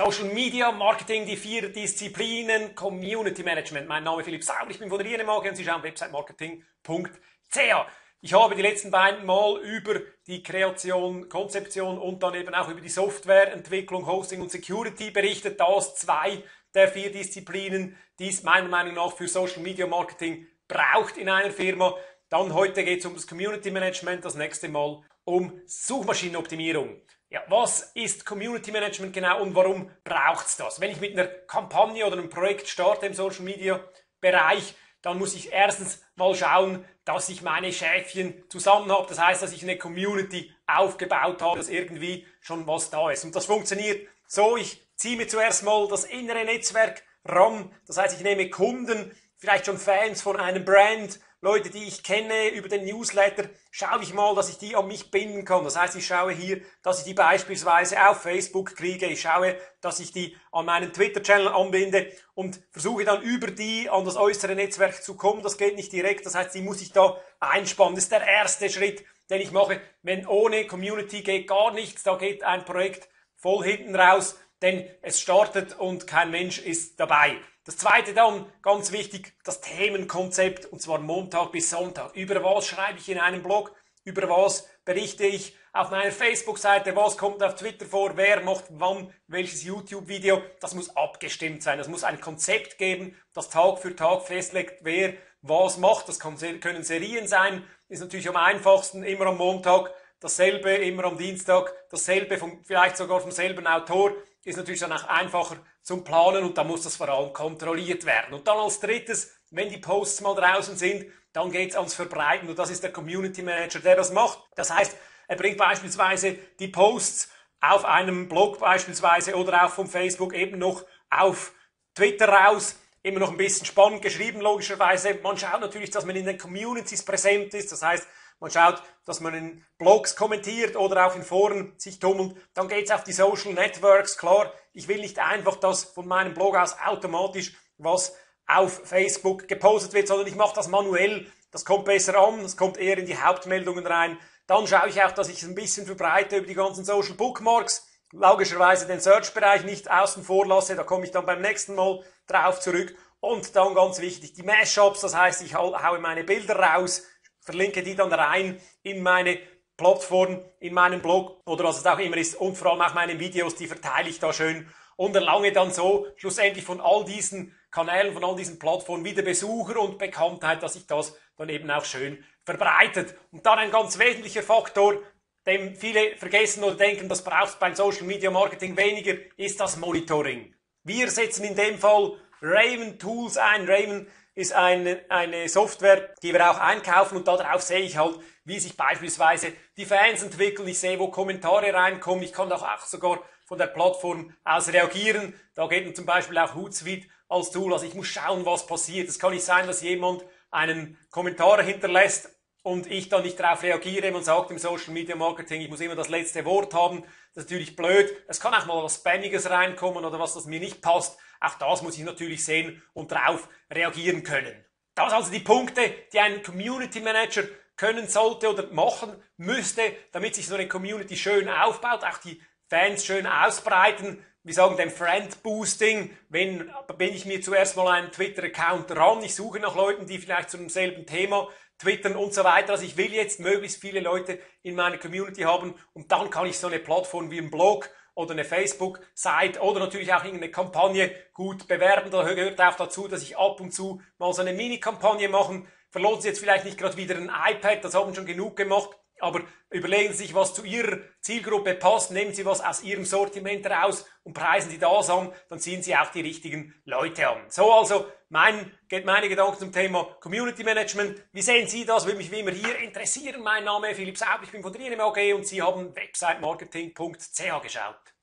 Social Media Marketing, die vier Disziplinen, Community Management. Mein Name ist Philipp Sauer, ich bin von der Rienemage und Sie schauen websitemarketing.ch. Ich habe die letzten beiden Mal über die Kreation, Konzeption und dann eben auch über die Softwareentwicklung, Hosting und Security berichtet. Das zwei der vier Disziplinen, die es meiner Meinung nach für Social Media Marketing braucht in einer Firma. Dann heute geht es um das Community Management, das nächste Mal um Suchmaschinenoptimierung. Ja, was ist Community Management genau und warum braucht's das? Wenn ich mit einer Kampagne oder einem Projekt starte im Social Media Bereich, dann muss ich erstens mal schauen, dass ich meine Schäfchen zusammen habe. Das heißt, dass ich eine Community aufgebaut habe, dass irgendwie schon was da ist. Und das funktioniert so, ich ziehe mir zuerst mal das innere Netzwerk ran. Das heißt, ich nehme Kunden, vielleicht schon Fans von einem Brand, Leute, die ich kenne über den Newsletter, schaue ich mal, dass ich die an mich binden kann. Das heißt, ich schaue hier, dass ich die beispielsweise auf Facebook kriege. Ich schaue, dass ich die an meinen Twitter-Channel anbinde und versuche dann über die an das äußere Netzwerk zu kommen. Das geht nicht direkt. Das heißt, die muss ich da einspannen. Das ist der erste Schritt, den ich mache. Wenn ohne Community geht gar nichts, da geht ein Projekt voll hinten raus, denn es startet und kein Mensch ist dabei. Das zweite dann, ganz wichtig, das Themenkonzept, und zwar Montag bis Sonntag. Über was schreibe ich in einem Blog? Über was berichte ich auf meiner Facebook-Seite? Was kommt auf Twitter vor? Wer macht wann welches YouTube-Video? Das muss abgestimmt sein. Das muss ein Konzept geben, das Tag für Tag festlegt, wer was macht. Das können Serien sein. Ist natürlich am einfachsten, immer am Montag. Dasselbe immer am Dienstag. Dasselbe vom, vielleicht sogar vom selben Autor ist natürlich dann auch einfacher zum Planen und da muss das vor allem kontrolliert werden. Und dann als drittes, wenn die Posts mal draußen sind, dann geht es ans Verbreiten und das ist der Community Manager, der das macht. Das heißt, er bringt beispielsweise die Posts auf einem Blog beispielsweise oder auch vom Facebook eben noch auf Twitter raus. Immer noch ein bisschen spannend geschrieben, logischerweise. Man schaut natürlich, dass man in den Communities präsent ist. Das heißt, man schaut, dass man in Blogs kommentiert oder auch in Foren sich tummelt, dann geht's auf die Social Networks. Klar, ich will nicht einfach, dass von meinem Blog aus automatisch was auf Facebook gepostet wird, sondern ich mache das manuell. Das kommt besser an, das kommt eher in die Hauptmeldungen rein. Dann schaue ich auch, dass ich es ein bisschen verbreite über die ganzen Social Bookmarks. Logischerweise den Search-Bereich nicht außen vor lasse, da komme ich dann beim nächsten Mal drauf zurück. Und dann ganz wichtig, die Mashups, das heißt, ich haue meine Bilder raus, verlinke die dann rein in meine Plattform, in meinen Blog oder was es auch immer ist und vor allem auch meine Videos, die verteile ich da schön und erlange dann so schlussendlich von all diesen Kanälen, von all diesen Plattformen wieder Besucher und Bekanntheit, dass sich das dann eben auch schön verbreitet. Und dann ein ganz wesentlicher Faktor, dem viele vergessen oder denken, das braucht beim Social Media Marketing weniger, ist das Monitoring. Wir setzen in dem Fall Raven Tools ein. Raven ist eine, eine Software, die wir auch einkaufen und darauf sehe ich halt, wie sich beispielsweise die Fans entwickeln. Ich sehe, wo Kommentare reinkommen. Ich kann auch, auch sogar von der Plattform aus reagieren. Da geht dann zum Beispiel auch Hootsuite als Tool. Also ich muss schauen, was passiert. Es kann nicht sein, dass jemand einen Kommentar hinterlässt und ich dann nicht darauf reagiere. Man sagt im Social Media Marketing, ich muss immer das letzte Wort haben. Das ist natürlich blöd. Es kann auch mal was Spammiges reinkommen oder was, das mir nicht passt. Auch das muss ich natürlich sehen und darauf reagieren können. Das also die Punkte, die ein Community Manager können sollte oder machen müsste, damit sich so eine Community schön aufbaut, auch die Fans schön ausbreiten. Wir sagen dem Friend Boosting, wenn bin ich mir zuerst mal einen Twitter-Account ran, ich suche nach Leuten, die vielleicht zu demselben Thema twittern und so weiter. Also ich will jetzt möglichst viele Leute in meiner Community haben und dann kann ich so eine Plattform wie ein Blog oder eine Facebook-Site oder natürlich auch irgendeine Kampagne gut bewerben. Da gehört auch dazu, dass ich ab und zu mal so eine Mini-Kampagne machen. Verlosen Sie jetzt vielleicht nicht gerade wieder ein iPad, das haben schon genug gemacht. Aber überlegen Sie sich, was zu Ihrer Zielgruppe passt, nehmen Sie was aus Ihrem Sortiment raus und preisen Sie das an, dann ziehen Sie auch die richtigen Leute an. So also, mein, geht meine Gedanken zum Thema Community Management. Wie sehen Sie das? Würde mich wie immer hier interessieren. Mein Name ist Philipp Saub, ich bin von der INM AG und Sie haben websitemarketing.ch geschaut.